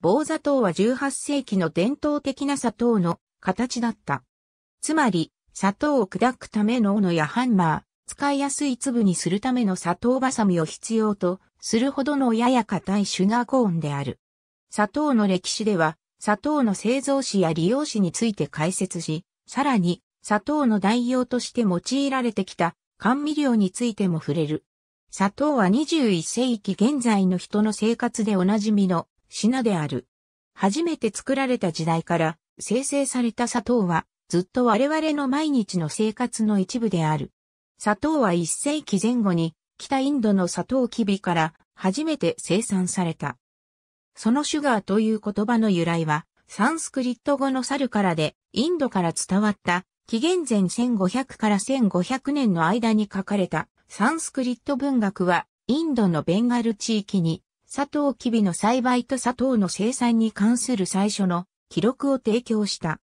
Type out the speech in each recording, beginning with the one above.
棒砂糖は18世紀の伝統的な砂糖の形だった。つまり、砂糖を砕くための斧やハンマー、使いやすい粒にするための砂糖バサミを必要とするほどのやや硬いシュガーコーンである。砂糖の歴史では、砂糖の製造史や利用史について解説し、さらに、砂糖の代用として用いられてきた甘味料についても触れる。砂糖は21世紀現在の人の生活でおなじみの品である。初めて作られた時代から生成された砂糖はずっと我々の毎日の生活の一部である。砂糖は1世紀前後に北インドの砂糖きびから初めて生産された。そのシュガーという言葉の由来はサンスクリット語の猿からでインドから伝わった紀元前1500から1500年の間に書かれたサンスクリット文学はインドのベンガル地域に砂糖きびの栽培と砂糖の生産に関する最初の記録を提供した。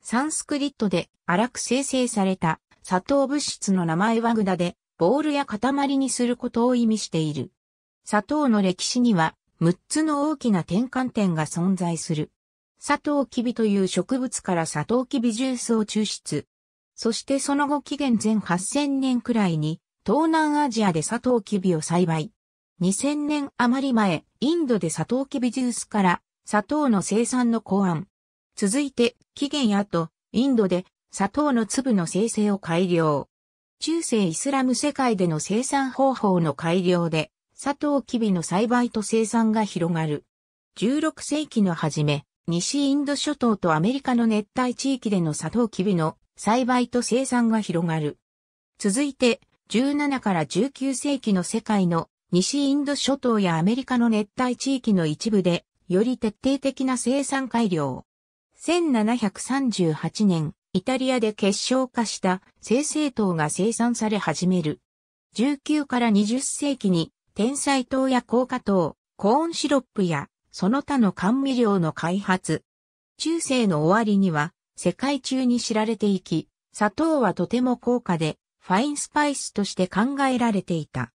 サンスクリットで荒く生成された砂糖物質の名前はグダで、ボールや塊にすることを意味している。砂糖の歴史には6つの大きな転換点が存在する。砂糖きびという植物から砂糖きびジュースを抽出。そしてその後紀元前8000年くらいに東南アジアで砂糖きびを栽培。2000年余り前、インドでサトウキビジュースから砂糖の生産の考案。続いて、紀元後、インドで砂糖の粒の生成を改良。中世イスラム世界での生産方法の改良で、砂糖キビの栽培と生産が広がる。16世紀の初め、西インド諸島とアメリカの熱帯地域での砂糖キビの栽培と生産が広がる。続いて、17から19世紀の世界の西インド諸島やアメリカの熱帯地域の一部で、より徹底的な生産改良。1738年、イタリアで結晶化した生成糖が生産され始める。19から20世紀に、天才糖や高果糖、コーンシロップや、その他の甘味料の開発。中世の終わりには、世界中に知られていき、砂糖はとても高価で、ファインスパイスとして考えられていた。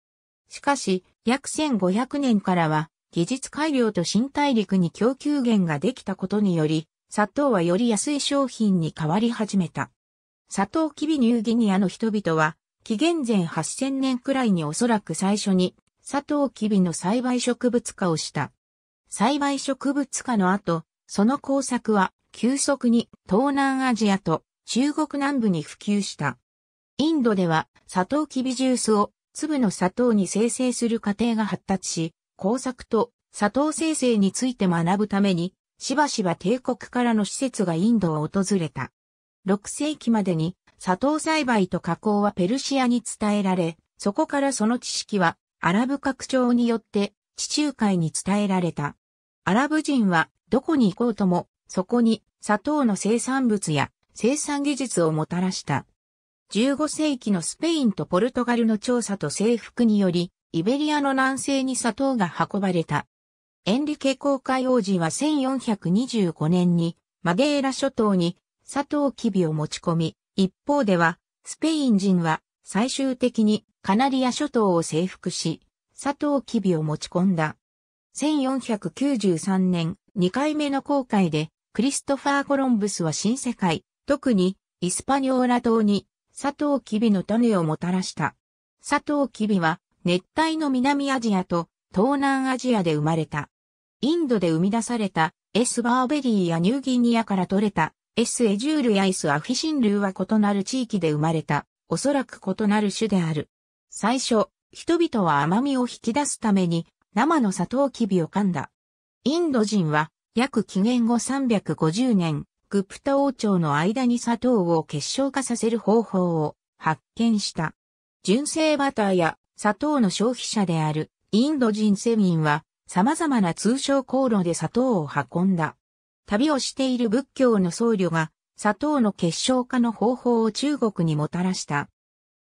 しかし、約1500年からは、技術改良と新大陸に供給源ができたことにより、砂糖はより安い商品に変わり始めた。砂糖キビニューギニアの人々は、紀元前8000年くらいにおそらく最初に、砂糖キビの栽培植物化をした。栽培植物化の後、その工作は急速に東南アジアと中国南部に普及した。インドでは砂糖キビジュースを粒の砂糖に生成する過程が発達し、工作と砂糖生成について学ぶために、しばしば帝国からの施設がインドを訪れた。6世紀までに砂糖栽培と加工はペルシアに伝えられ、そこからその知識はアラブ拡張によって地中海に伝えられた。アラブ人はどこに行こうとも、そこに砂糖の生産物や生産技術をもたらした。15世紀のスペインとポルトガルの調査と征服により、イベリアの南西に砂糖が運ばれた。エンリケ公海王子は1425年にマデーラ諸島に砂糖キビを持ち込み、一方ではスペイン人は最終的にカナリア諸島を征服し、砂糖キビを持ち込んだ。1493年、2回目の航海でクリストファー・コロンブスは新世界、特にイスパニョーラ島にサトウキビの種をもたらした。サトウキビは熱帯の南アジアと東南アジアで生まれた。インドで生み出された S バーベリーやニューギニアから取れた S エジュールや S アフィシンルーは異なる地域で生まれた、おそらく異なる種である。最初、人々は甘みを引き出すために生のサトウキビを噛んだ。インド人は約紀元後350年、グプタ王朝の間に砂糖を結晶化させる方法を発見した。純正バターや砂糖の消費者であるインド人セミンは様々な通商航路で砂糖を運んだ。旅をしている仏教の僧侶が砂糖の結晶化の方法を中国にもたらした。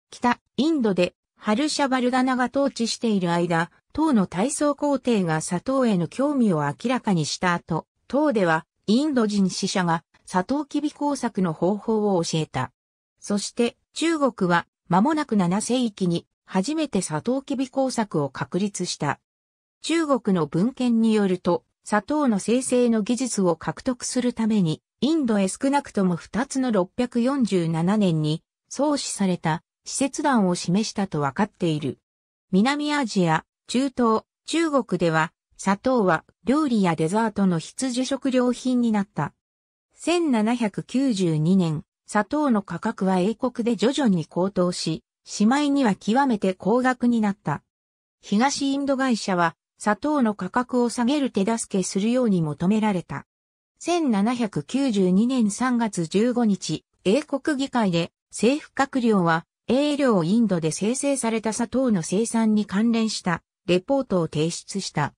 北インドでハルシャバルダナが統治している間、唐の体操皇帝が砂糖への興味を明らかにした後、唐ではインド人死者がサトウキビ工作の方法を教えた。そして中国は間もなく7世紀に初めてサトウキビ工作を確立した。中国の文献によると、砂糖の生成の技術を獲得するために、インドへ少なくとも2つの647年に創始された施設団を示したと分かっている。南アジア、中東、中国では砂糖は料理やデザートの必需食料品になった。1792年、砂糖の価格は英国で徐々に高騰し、しまいには極めて高額になった。東インド会社は砂糖の価格を下げる手助けするように求められた。1792年3月15日、英国議会で政府閣僚は、英領インドで生成された砂糖の生産に関連したレポートを提出した。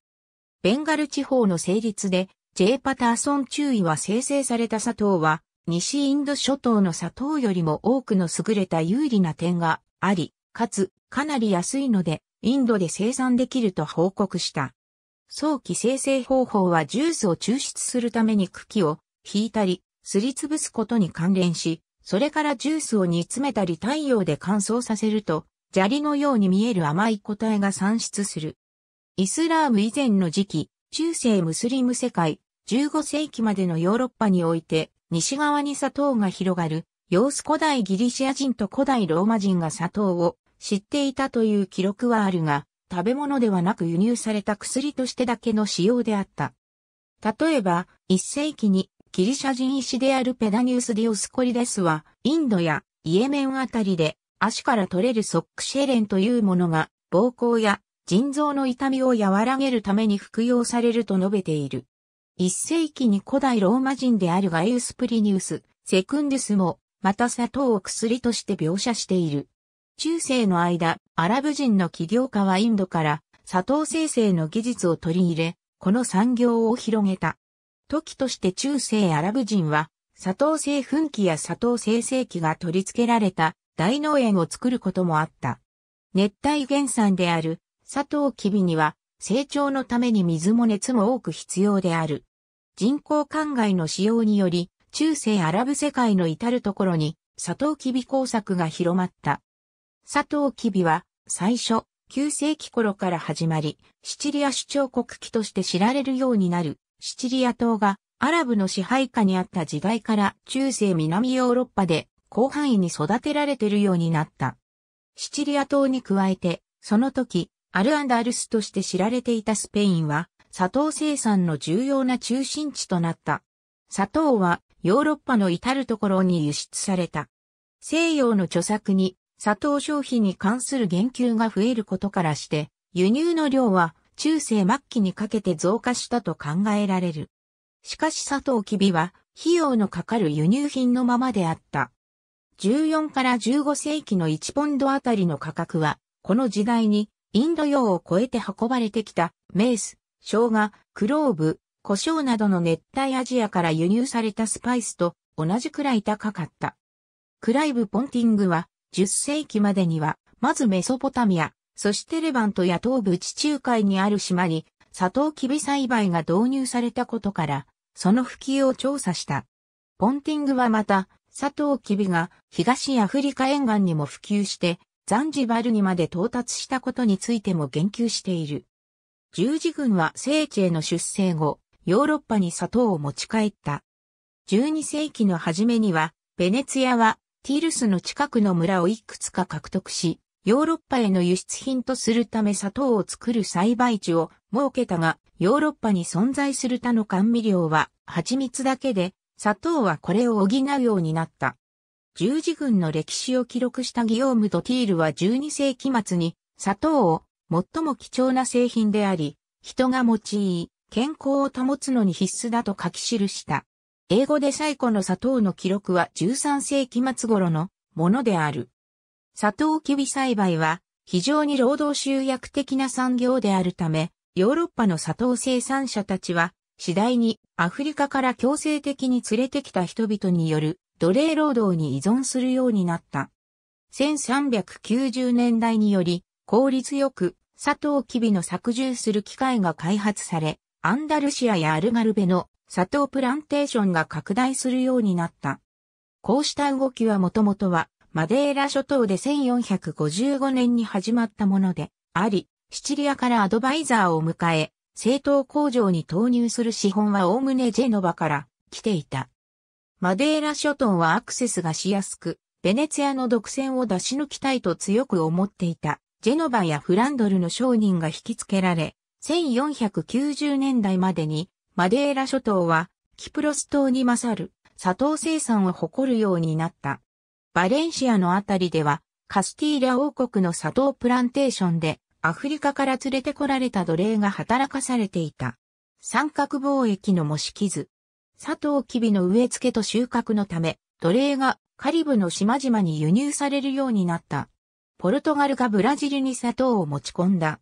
ベンガル地方の成立で、J. パターソン注意は生成された砂糖は、西インド諸島の砂糖よりも多くの優れた有利な点があり、かつ、かなり安いので、インドで生産できると報告した。早期生成方法はジュースを抽出するために茎を引いたり、すりつぶすことに関連し、それからジュースを煮詰めたり太陽で乾燥させると、砂利のように見える甘い個体が産出する。イスラーム以前の時期、中世ムスリム世界、15世紀までのヨーロッパにおいて、西側に砂糖が広がる、ヨース古代ギリシア人と古代ローマ人が砂糖を知っていたという記録はあるが、食べ物ではなく輸入された薬としてだけの使用であった。例えば、1世紀にギリシャ人医師であるペダニウス・ディオスコリデスは、インドやイエメンあたりで足から取れるソックシェレンというものが、膀胱や腎臓の痛みを和らげるために服用されると述べている。一世紀に古代ローマ人であるガイウス・プリニウス、セクンドゥスも、また砂糖を薬として描写している。中世の間、アラブ人の起業家はインドから砂糖生成の技術を取り入れ、この産業を広げた。時として中世アラブ人は、砂糖製粉機や砂糖生成機が取り付けられた大農園を作ることもあった。熱帯原産である砂糖キビには成長のために水も熱も多く必要である。人工灌漑の使用により中世アラブ世界の至るところに砂糖キビ工作が広まった。砂糖キビは最初9世紀頃から始まり、シチリア首長国旗として知られるようになるシチリア島がアラブの支配下にあった時代から中世南ヨーロッパで広範囲に育てられているようになった。シチリア島に加えて、その時、アルアンダルスとして知られていたスペインは、砂糖生産の重要な中心地となった。砂糖はヨーロッパの至るところに輸出された。西洋の著作に砂糖消費に関する言及が増えることからして、輸入の量は中世末期にかけて増加したと考えられる。しかし砂糖きびは費用のかかる輸入品のままであった。14から15世紀の1ポンドあたりの価格は、この時代にインド洋を越えて運ばれてきたメース、生姜、クローブ、胡椒などの熱帯アジアから輸入されたスパイスと同じくらい高かった。クライブ・ポンティングは10世紀までには、まずメソポタミア、そしてレバントや東部地中海にある島に、サトウキビ栽培が導入されたことから、その普及を調査した。ポンティングはまた、サトウキビが東アフリカ沿岸にも普及して、ザンジバルにまで到達したことについても言及している。十字軍は聖地への出征後、ヨーロッパに砂糖を持ち帰った。12世紀の初めには、ベネツィアはティルスの近くの村をいくつか獲得し、ヨーロッパへの輸出品とするため砂糖を作る栽培地を設けたが、ヨーロッパに存在する他の甘味料は蜂蜜だけで、砂糖はこれを補うようになった。十字軍の歴史を記録したギオーム・ドティールは12世紀末に砂糖を最も貴重な製品であり、人が用い、健康を保つのに必須だと書き記した。英語で最古の砂糖の記録は13世紀末頃のものである。サトウキビ栽培は非常に労働集約的な産業であるため、ヨーロッパの砂糖生産者たちは次第にアフリカから強制的に連れてきた人々による奴隷労働に依存するようになった。1390年代により効率よく砂糖キビの搾充する機械が開発され、アンダルシアやアルガルベの砂糖プランテーションが拡大するようになった。こうした動きはもともとはマデーラ諸島で1455年に始まったものであり、シチリアからアドバイザーを迎え、製糖工場に投入する資本は概ねジェノバから来ていた。マデーラ諸島はアクセスがしやすく、ベネツィアの独占を出し抜きたいと強く思っていた。ジェノバやフランドルの商人が引き付けられ、1490年代までにマデーラ諸島はキプロス島に勝る砂糖生産を誇るようになった。バレンシアのあたりではカスティーラ王国の砂糖プランテーションでアフリカから連れてこられた奴隷が働かされていた。三角貿易の模式図。砂糖キビの植え付けと収穫のため、奴隷がカリブの島々に輸入されるようになった。ポルトガルがブラジルに砂糖を持ち込んだ。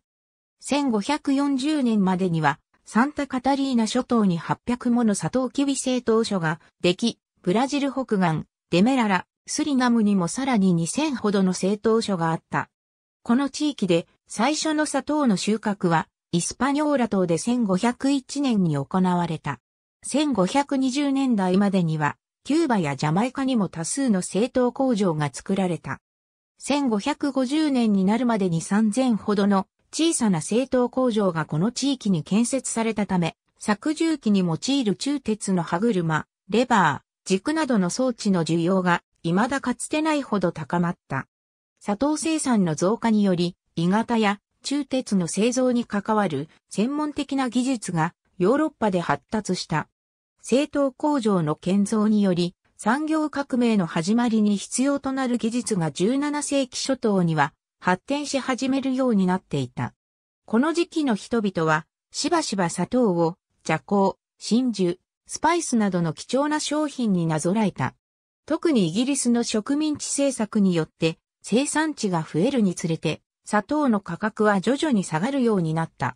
1540年までには、サンタカタリーナ諸島に800もの砂糖キビ製糖所ができ、ブラジル北岸、デメララ、スリナムにもさらに2000ほどの製糖所があった。この地域で最初の砂糖の収穫は、イスパニョーラ島で1501年に行われた。1520年代までには、キューバやジャマイカにも多数の製糖工場が作られた。1550年になるまでに3000ほどの小さな製糖工場がこの地域に建設されたため、削重機に用いる中鉄の歯車、レバー、軸などの装置の需要が未だかつてないほど高まった。砂糖生産の増加により、鋳型や中鉄の製造に関わる専門的な技術がヨーロッパで発達した。製糖工場の建造により、産業革命の始まりに必要となる技術が17世紀初頭には発展し始めるようになっていた。この時期の人々は、しばしば砂糖を、邪香、真珠、スパイスなどの貴重な商品になぞらえた。特にイギリスの植民地政策によって生産地が増えるにつれて砂糖の価格は徐々に下がるようになった。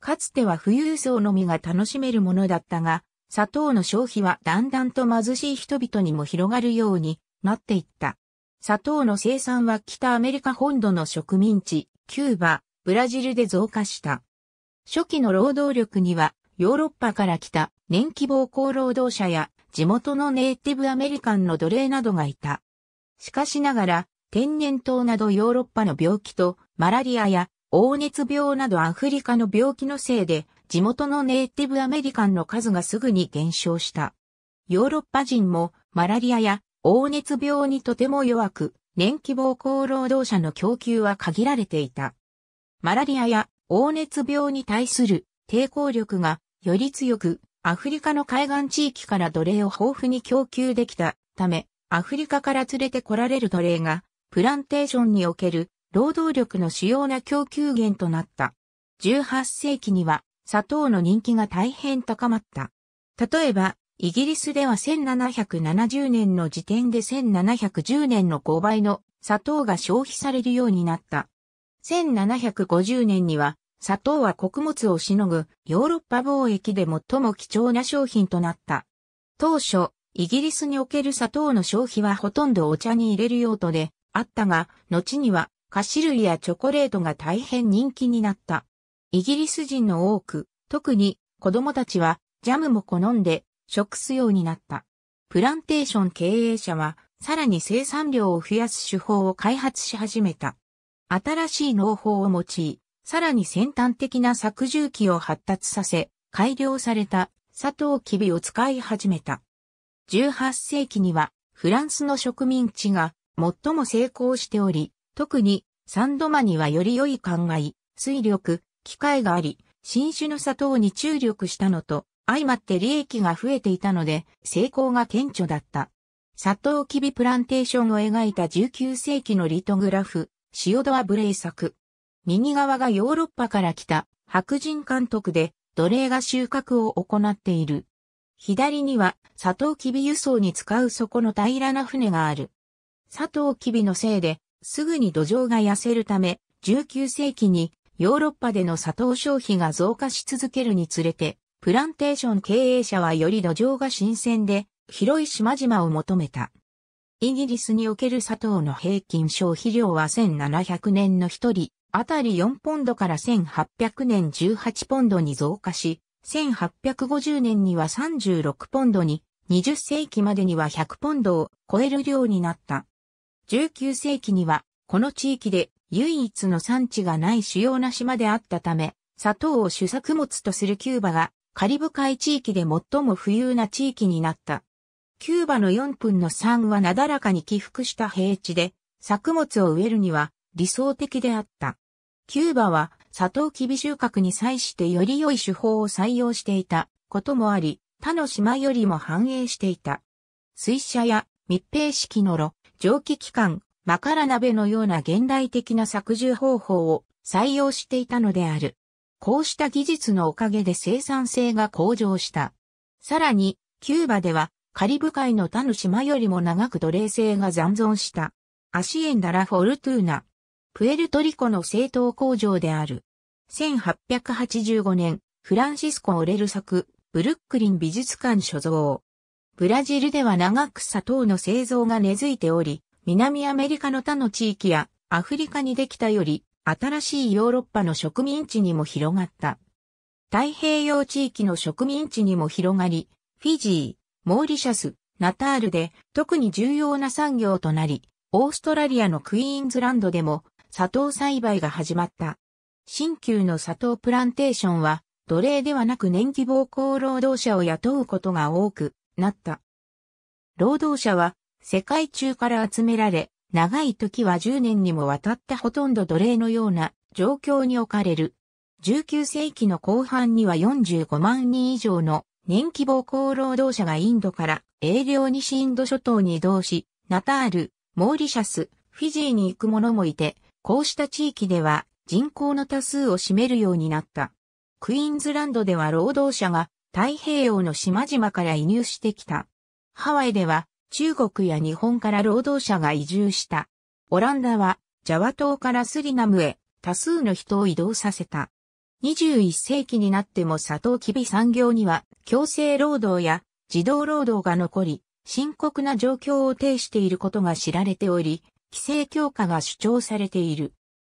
かつては富裕層のみが楽しめるものだったが、砂糖の消費はだんだんと貧しい人々にも広がるようになっていった。砂糖の生産は北アメリカ本土の植民地、キューバ、ブラジルで増加した。初期の労働力にはヨーロッパから来た年季暴行労働者や地元のネイティブアメリカンの奴隷などがいた。しかしながら天然痘などヨーロッパの病気とマラリアや黄熱病などアフリカの病気のせいで、地元のネイティブアメリカンの数がすぐに減少した。ヨーロッパ人もマラリアや黄熱病にとても弱く、年季暴行労働者の供給は限られていた。マラリアや黄熱病に対する抵抗力がより強く、アフリカの海岸地域から奴隷を豊富に供給できたため、アフリカから連れて来られる奴隷が、プランテーションにおける労働力の主要な供給源となった。18世紀には砂糖の人気が大変高まった。例えば、イギリスでは1770年の時点で1710年の5倍の砂糖が消費されるようになった。1750年には砂糖は穀物をしのぐヨーロッパ貿易で最も貴重な商品となった。当初、イギリスにおける砂糖の消費はほとんどお茶に入れる用途であったが、後には菓子類やチョコレートが大変人気になった。イギリス人の多く、特に子供たちはジャムも好んで食すようになった。プランテーション経営者はさらに生産量を増やす手法を開発し始めた。新しい農法を用い、さらに先端的な削重機を発達させ、改良された砂糖きびを使い始めた。18世紀にはフランスの植民地が最も成功しており、特にサンドマにはより良い考え、水力、機械があり、新種の砂糖に注力したのと、相まって利益が増えていたので、成功が顕著だった。砂糖キビプランテーションを描いた19世紀のリトグラフ、シオドア・ブレイ作。右側がヨーロッパから来た白人監督で奴隷が収穫を行っている。左には砂糖キビ輸送に使う底の平らな船がある。砂糖キビのせいですぐに土壌が痩せるため、19世紀にヨーロッパでの砂糖消費が増加し続けるにつれて、プランテーション経営者はより土壌が新鮮で、広い島々を求めた。イギリスにおける砂糖の平均消費量は1700年の一人、あたり4ポンドから1800年18ポンドに増加し、1850年には36ポンドに、20世紀までには100ポンドを超える量になった。19世紀には、この地域で唯一の産地がない主要な島であったため、砂糖を主作物とするキューバがカリブ海地域で最も富裕な地域になった。キューバの4分の3はなだらかに起伏した平地で、作物を植えるには理想的であった。キューバは砂糖きび収穫に際してより良い手法を採用していたこともあり、他の島よりも繁栄していた。水車や密閉式の炉、蒸気機関、マカラ鍋のような現代的な搾汁方法を採用していたのである。こうした技術のおかげで生産性が向上した。さらに、キューバではカリブ海の他の島よりも長く奴隷制が残存した。アシエンダラ・フォルトゥーナ。プエルトリコの製糖工場である。1885年、フランシスコ・オレル作、ブルックリン美術館所蔵。ブラジルでは長く砂糖の製造が根付いており、南アメリカの他の地域やアフリカにできたより新しいヨーロッパの植民地にも広がった。太平洋地域の植民地にも広がり、フィジー、モーリシャス、ナタールで特に重要な産業となり、オーストラリアのクイーンズランドでも砂糖栽培が始まった。新旧の砂糖プランテーションは奴隷ではなく年季暴行労働者を雇うことが多くなった。労働者は世界中から集められ、長い時は10年にもわたってほとんど奴隷のような状況に置かれる。19世紀の後半には45万人以上の年季暴行労働者がインドから営領西インド諸島に移動し、ナタール、モーリシャス、フィジーに行く者もいて、こうした地域では人口の多数を占めるようになった。クイーンズランドでは労働者が太平洋の島々から移入してきた。ハワイでは中国や日本から労働者が移住した。オランダはジャワ島からスリナムへ多数の人を移動させた。21世紀になっても砂糖きび産業には強制労働や児童労働が残り、深刻な状況を呈していることが知られており、規制強化が主張されている。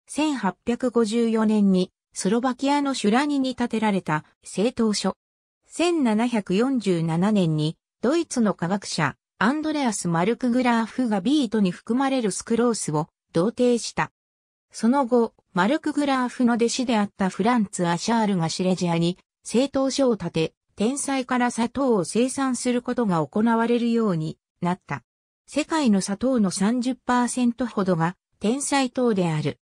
1854年にスロバキアのシュラニに建てられた政党所。1747年にドイツの科学者アンドレアス・マルクグラーフがビートに含まれるスクロースを同定した。その後、マルクグラーフの弟子であったフランツ・アシャールがシレジアに政党所を建て、天才から砂糖を生産することが行われるようになった。世界の砂糖の30%ほどが天才糖である。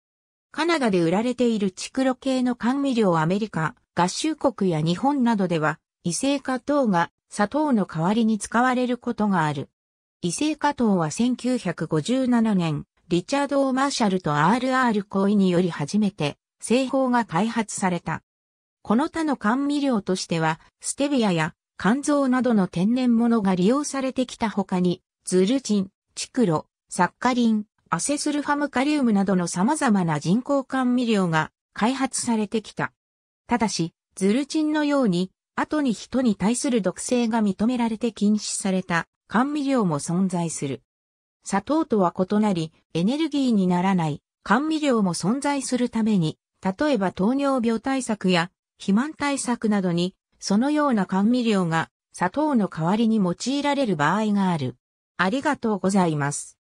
カナダで売られているチクロ系の甘味料アメリカ、合衆国や日本などでは、異性化糖が砂糖の代わりに使われることがある。異性化糖は1957年、リチャード・オーマーシャルと RR 行為により初めて製法が開発された。この他の甘味料としては、ステビアや肝臓などの天然物が利用されてきた他に、ズルチン、チクロ、サッカリン、アセスルファムカリウムなどの様々な人工甘味料が開発されてきた。ただし、ズルチンのように後に人に対する毒性が認められて禁止された甘味料も存在する。砂糖とは異なり、エネルギーにならない甘味料も存在するために、例えば糖尿病対策や肥満対策などに、そのような甘味料が砂糖の代わりに用いられる場合がある。ありがとうございます。